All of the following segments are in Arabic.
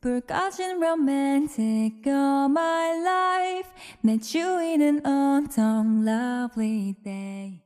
불까진 romantic all my life Met you in an autumn lovely day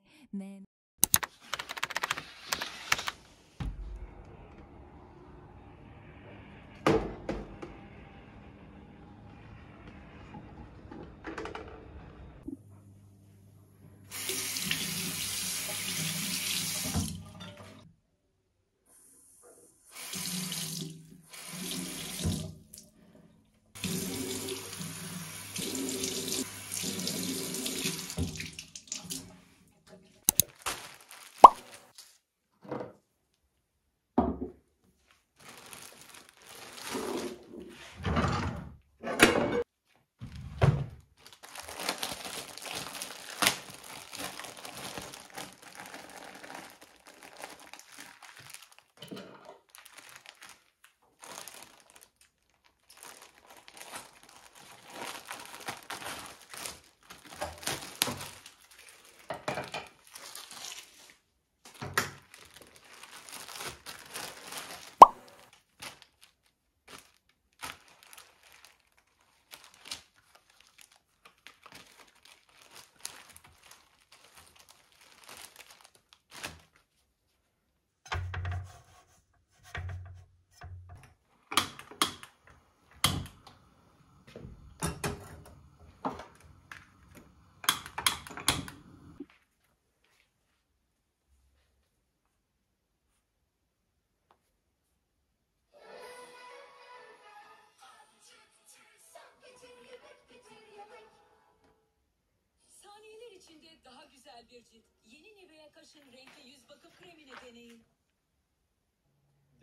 내- Saniyeler içinde daha güzel bir cilt. Yeni Nivea Kaş'ın renkli yüz bakım kremini deneyin.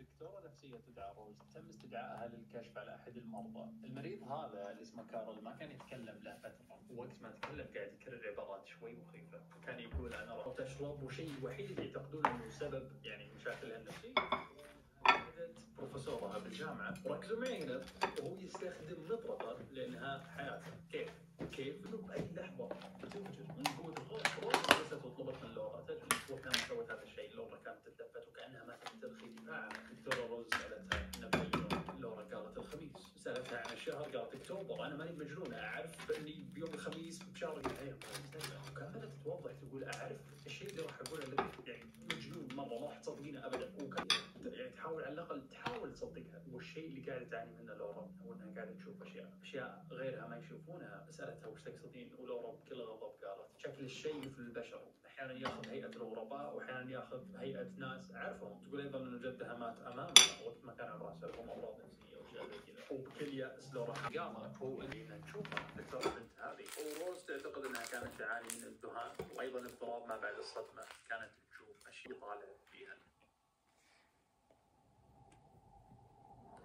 دكتورة نفسية تدعى روز تم استدعائها للكشف على أحد المرضى المريض هذا اللي اسمه كارل ما كان يتكلم له فترة ووقت ما تكلم قاعد يكرر عبارات شوي مخيفة كان يقول أنا رحت أشرب والشيء الوحيد اللي يعتقدون أنه سبب يعني مشاكلها النفسية بروفيسورها بالجامعة وركزوا معي هنا وهو يستخدم مطرقة لأنها حياته. كيف؟ كيف؟ إنه بأي لحظة بتنفجر من الغضب روز جلست وطلبت من لورا. تجلس وكانت سوت هذا الشيء. لورا كانت تتلفت وكأنها ما تسترخي دفاعا دكتورة روز بأي يوم لورا قالت الخميس. سألتها عن الشهر قالت أكتوبر. أنا ماني مجنونة أعرف إني بيوم الخميس بشهر هي وكملت توضح تقول أعرف الشيء اللي راح أقوله لك. يعني مجنون مرة ما راح تصدقينه أبدا. وكان تحاول على الأقل تحاول تصدقها. والشيء اللي قاعدة تعاني منه لورا هو إنها قاعدة تشوف أشياء أشياء غيرها ما يشوفونها سألتها وش تقصدين؟ ولورا بكل غضب قالت. شكل الشيء في البشر. أحيانا يأخذ هيئة الغرباء وأحيانا يأخذ هيئة ناس اعرفهم تقول أيضا انه جدها مات امامها وقت ما كان عمرها سبب أمراض نفسية واشياء زي كذا وبكل يأس لو راح قالها هو اللي نشوفها دكتوره بنت هذه. وروز تعتقد إنها كانت تعاني من الذهان وأيضا اضطراب ما بعد الصدمة. كانت تشوف أشياء طالع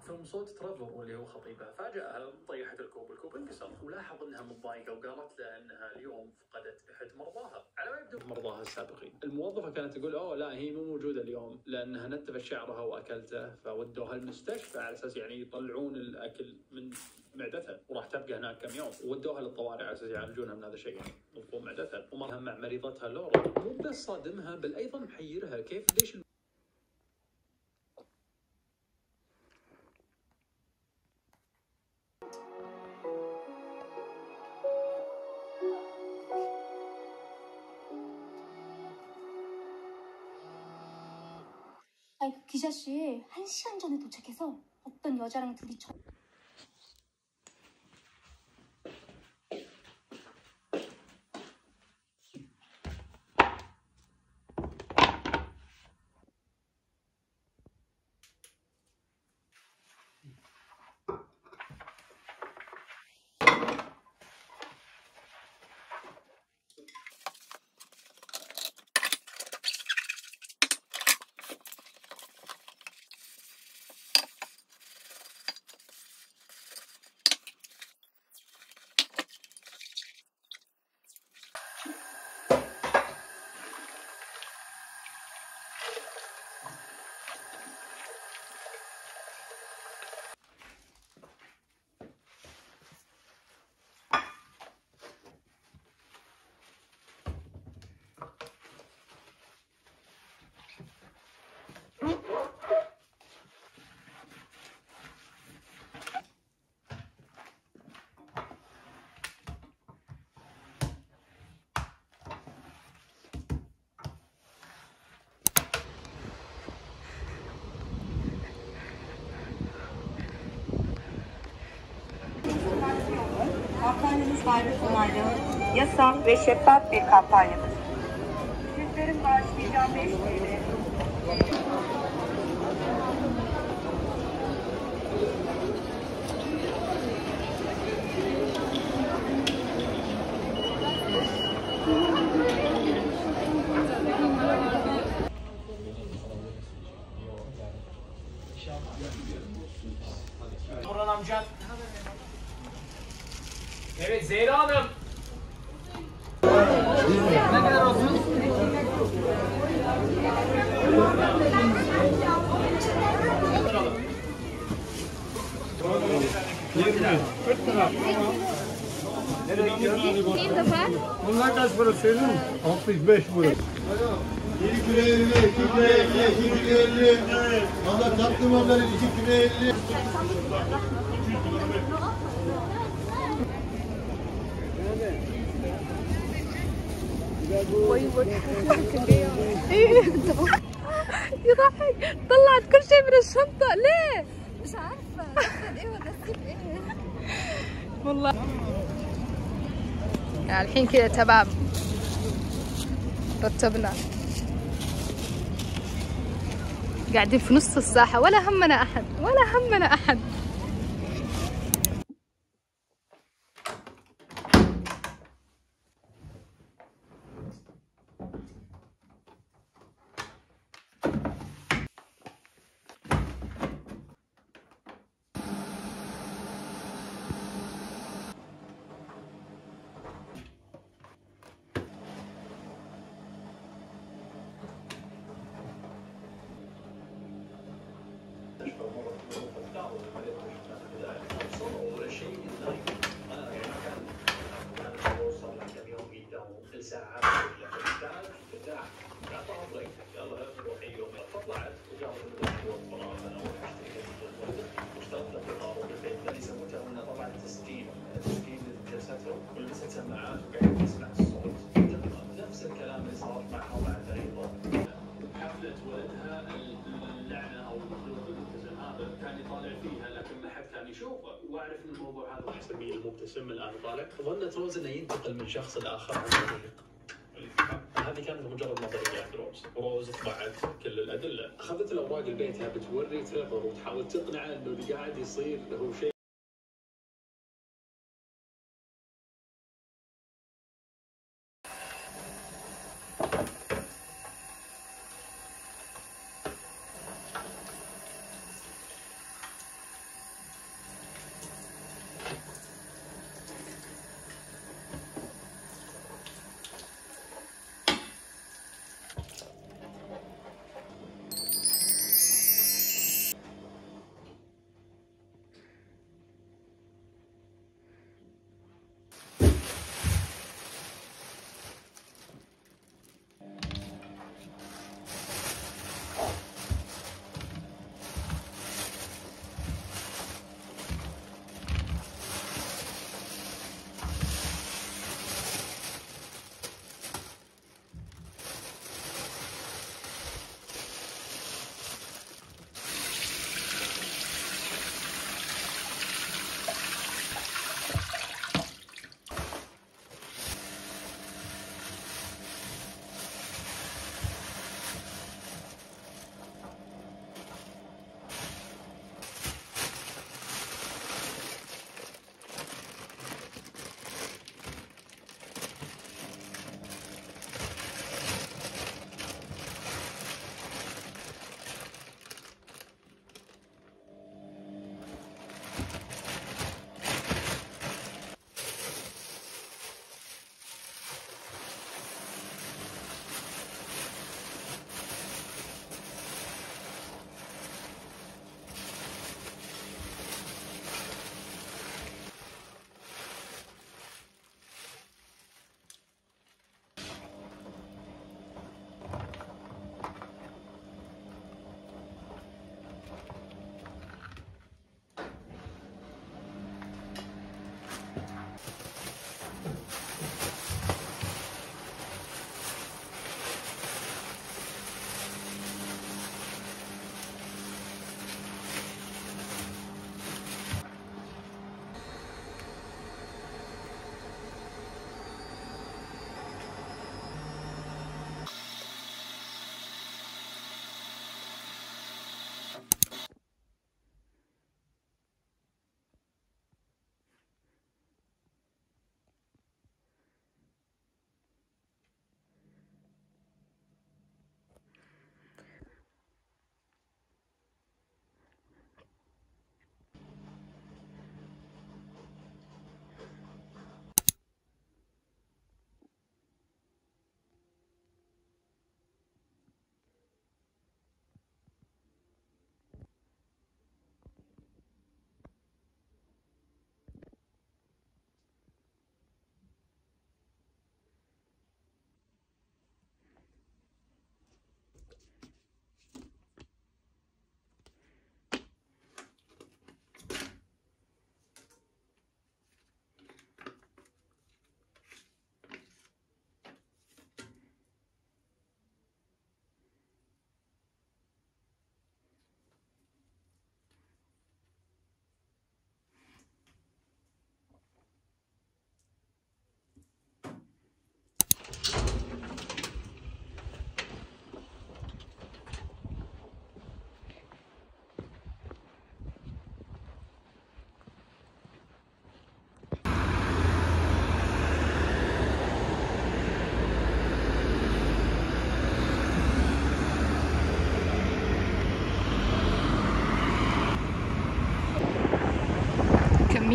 فيها ثم صوت ترافر واللي هو خطيبها. فاجأها طيحة الكوب الكوب انكسر. ولاحظ إنها متضايقة وقالت له إنها اليوم فقدت احد مرضاها. على ما يبدو مرضاها السابقين. الموظفة كانت تقول أوه لا هي مو موجودة اليوم لأنها نتفت شعرها وأكلته فودوها المستشفى على أساس يعني يطلعون الأكل من معدتها. وراح تبقى هناك كم يوم. ودوها للطوارئ على أساس يعالجونها من هذا الشيء يعني مفهوم معدتها. ومرها مع مريضتها لورا. مو بس صادمها بل أيضا محيرها. كيف ليش 씨한 시간 전에 도착해서 어떤 여자랑 둘이 저... onaylı, yasal ve şeffaf bir kampanyadır. Türklerin bağışlayacağı 5 TL. Bunlar kaç para söyleyeyim mi? 65 burası. Bir kilo 50, 2 kilo 50, 2 kilo 50. Valla taktım onları 2 kilo 50. يضحك طلعت كل شيء من الشنطة ليه؟ مش عارفة إيه ولا إيه والله. يعني الحين كذا تمام. رتبنا. قاعدين في نص الساحة. ولا همنا أحد. ولا همنا أحد. اول شيء انه أنا واعرف إن الموضوع هذا راح يسميه المبتسم الآن طالع. ظنت روز إنه ينتقل من شخص لآخر عن طريق. هذه كانت مجرد نظريه عند روز، روز طبعت كل الأدلة، أخذت الاوراق لبيتها بتوري تريفر وتحاول تقنعه إنه اللي قاعد يصير هو شيء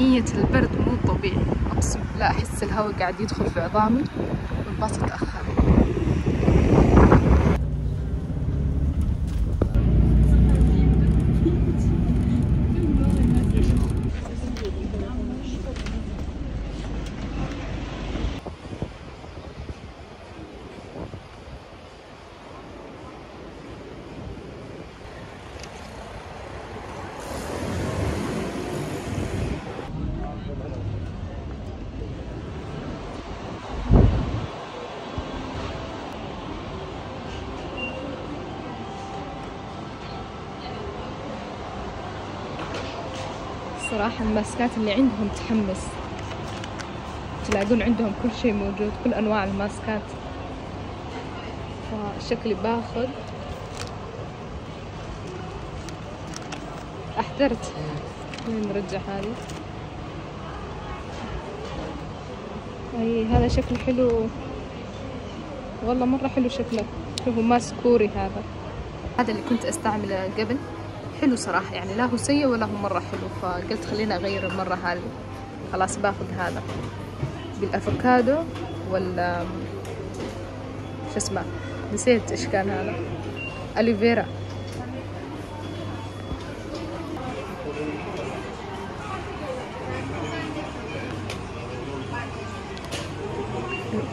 كمية البرد مو طبيعي. أقسم بالله أحس الهواء قاعد يدخل في عظامي. والباص اتأخر صراحة الماسكات اللي عندهم تحمس. تلاقون عندهم كل شيء موجود كل أنواع الماسكات. فشكلي باخذ. أحذرت وين نرجع هذه. أي هذا شكله حلو. والله مرة حلو شكله. شوفوا ماسك كوري هذا. هذا اللي كنت أستعمله قبل. حلو صراحة يعني لا هو سيء ولا هو مرة حلو فقلت خليني أغير المرة هذه. خلاص باخذ هذا. بالأفوكادو ولا شو اسمه؟ نسيت إيش كان هذا. أليفيرا.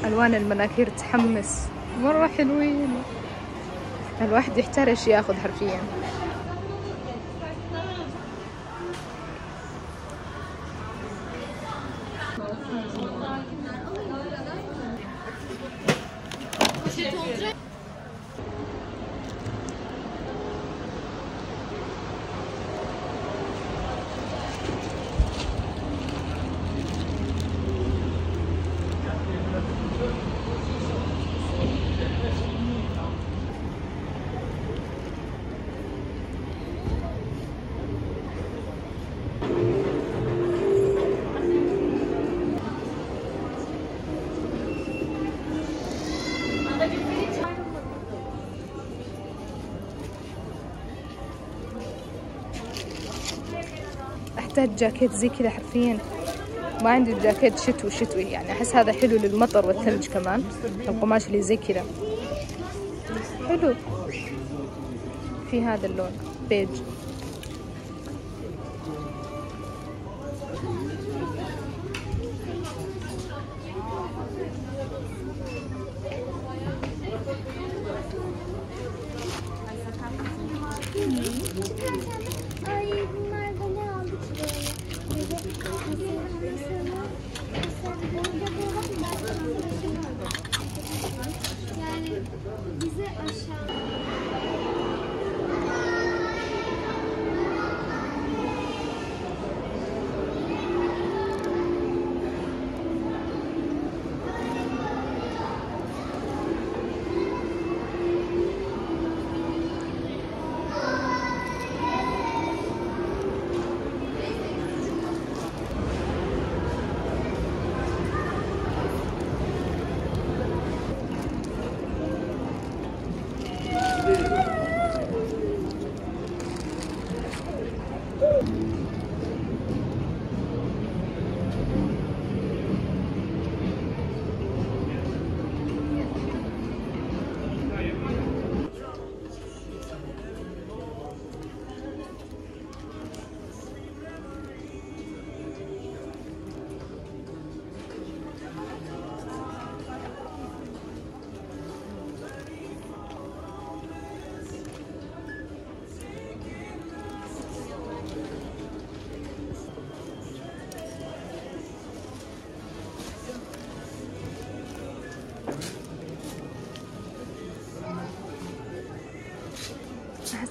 ألوان المناكير تحمس. مرة حلوين. الواحد يحتار إيش ياخذ حرفيا. 嗯。好的谢谢 احتاج جاكيت زي كذا حرفيا. ما عندي جاكيت شتوي شتوي يعني. أحس هذا حلو للمطر والثلج كمان القماش اللي زي كذا. حلو. في هذا اللون بيج.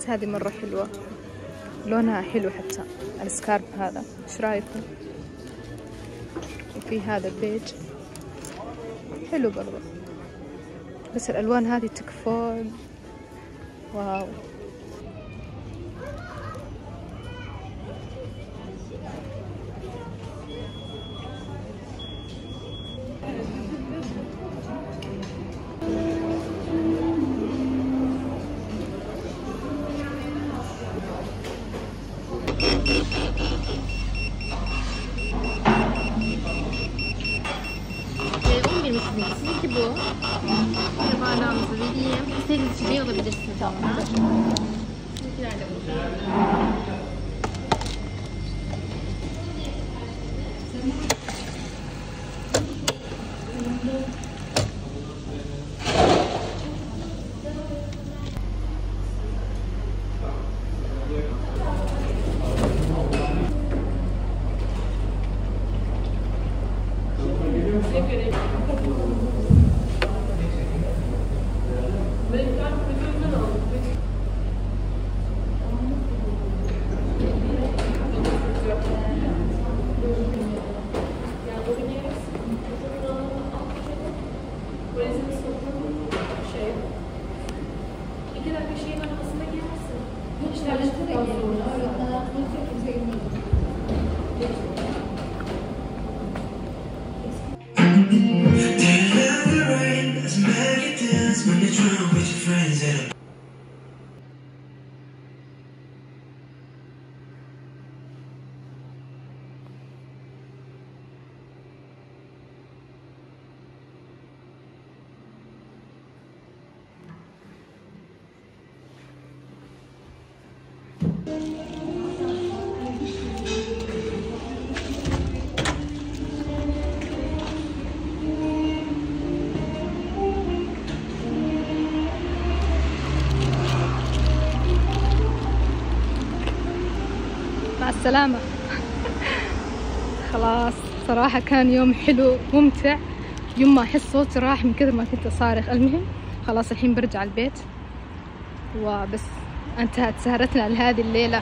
أحس هذه مرة حلوة. لونها حلو حتى. السكارف هذا. إيش رأيكم؟ وفي هذا بيج حلو برضو. بس الألوان هذه تكفون. واو. مع السلامة. خلاص صراحة كان يوم حلو ممتع يوم ما أحس صوتي راح من كثر ما كنت أصارخ. المهم خلاص الحين برجع البيت. وبس انتهت سهرتنا لهذه الليلة.